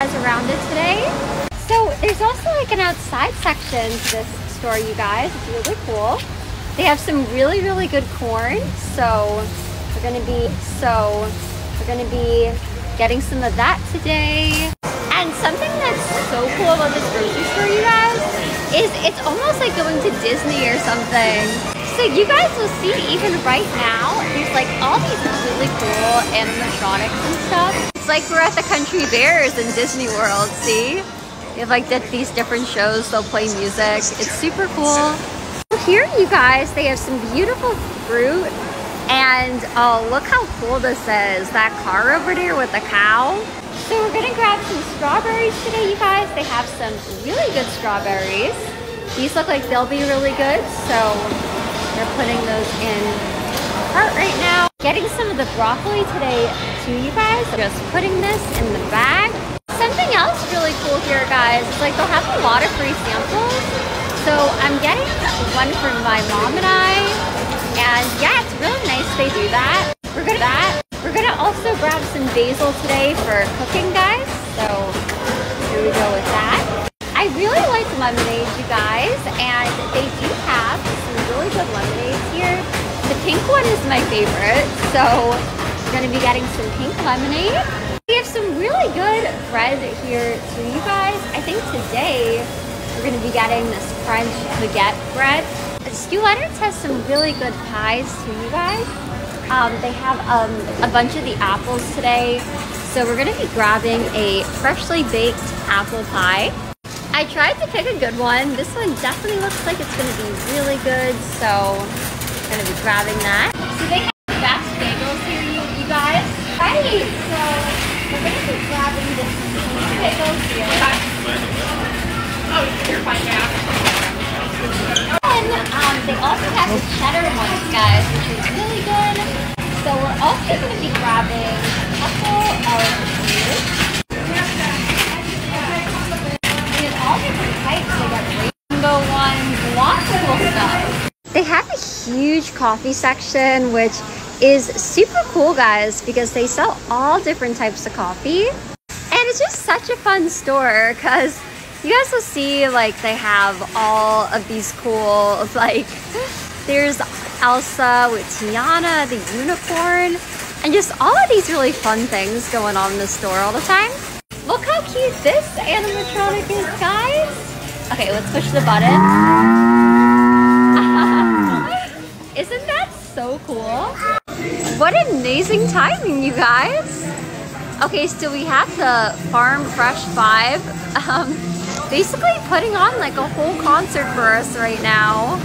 guys around it today. So there's also like an outside section to this store, you guys. It's really cool. They have some really, really good corn. So we're gonna be, so we're gonna be getting some of that today. And something that's so cool about this grocery store, you guys, is it's almost like going to Disney or something. So you guys will see even right now, there's like all these really cool animatronics and stuff. It's like we're at the Country Bears in Disney World, see? They have like these different shows, they'll play music. It's super cool. Here, you guys, they have some beautiful fruit. And oh, look how cool this is. That car over there with the cow. So we're gonna grab some strawberries today, you guys. They have some really good strawberries. These look like they'll be really good, so they're putting those in cart right now. Getting some of the broccoli today to you guys. Just putting this in the bag. Something else really cool here, guys, is like they'll have a lot of free samples. So I'm getting one for my mom and I. And yeah, it's really nice they do that. We're gonna that. We're gonna also grab some basil today for cooking, guys. So here we go with that. I really like lemonade, you guys, and they do have some really good lemonades here. The pink one is my favorite, so we're gonna be getting some pink lemonade. We have some really good bread here to you guys. I think today we're gonna be getting this French baguette bread. Stew Leonard's has some really good pies to you guys. Um, they have um, a bunch of the apples today. So we're gonna be grabbing a freshly baked apple pie. I tried to pick a good one. This one definitely looks like it's gonna be really good. So I'm gonna be grabbing that. So they have the best bagels here, you, you guys. Right, so we're gonna be grabbing this bagels here. Oh, you're fine, yeah. And um, they also have the cheddar ones, guys, which is really good. So we're also going to be grabbing a couple of these. We have all different types. They got rainbow ones, lots of cool stuff. They have a huge coffee section, which is super cool, guys, because they sell all different types of coffee. And it's just such a fun store because you guys will see like they have all of these cool like there's Elsa with Tiana, the unicorn, and just all of these really fun things going on in the store all the time. Look how cute this animatronic is, guys. Okay, let's push the button. Isn't that so cool? What amazing timing, you guys. Okay, so we have the Farm Fresh 5. Um, basically putting on like a whole concert for us right now.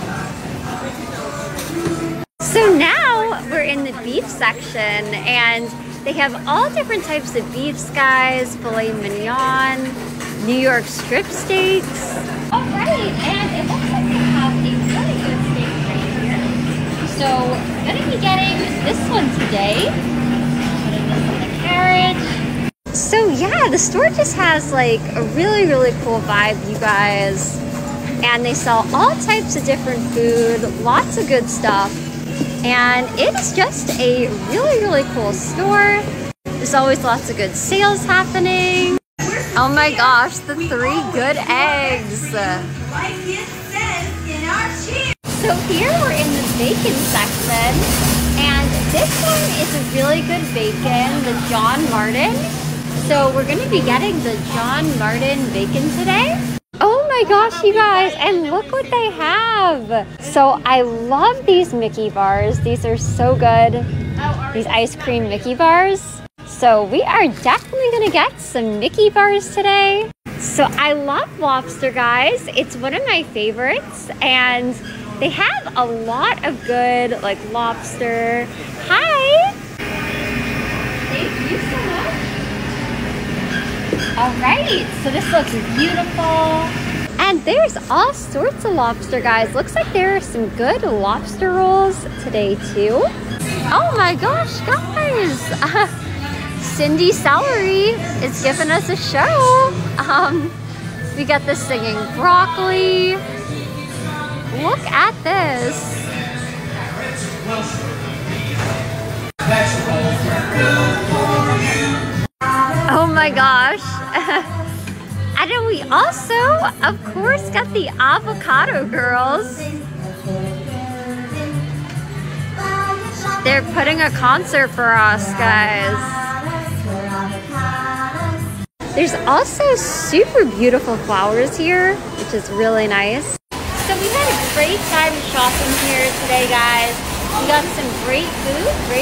So now we're in the beef section and they have all different types of beefs, guys. Filet mignon, New York strip steaks. All right, and So I'm gonna be getting this one today. Putting this in the carriage. So yeah, the store just has like a really, really cool vibe, you guys. And they sell all types of different food, lots of good stuff. And it is just a really, really cool store. There's always lots of good sales happening. Oh my gosh, the three good eggs. So here we're in the bacon section. And this one is a really good bacon, the John Martin. So we're gonna be getting the John Martin bacon today. Oh my gosh, you guys, and look what they have. So I love these Mickey bars. These are so good. These ice cream Mickey bars. So we are definitely gonna get some Mickey bars today. So I love lobster, guys. It's one of my favorites and they have a lot of good like lobster. Hi. Thank you so much. All right, so this looks beautiful. And there's all sorts of lobster, guys. Looks like there are some good lobster rolls today, too. Oh my gosh, guys. Cindy Celery is giving us a show. Um, we got the singing broccoli. Look at this. Oh my gosh. and then we also, of course, got the avocado girls. They're putting a concert for us, guys. There's also super beautiful flowers here, which is really nice. So we had a great time shopping here today, guys. We got some great food, great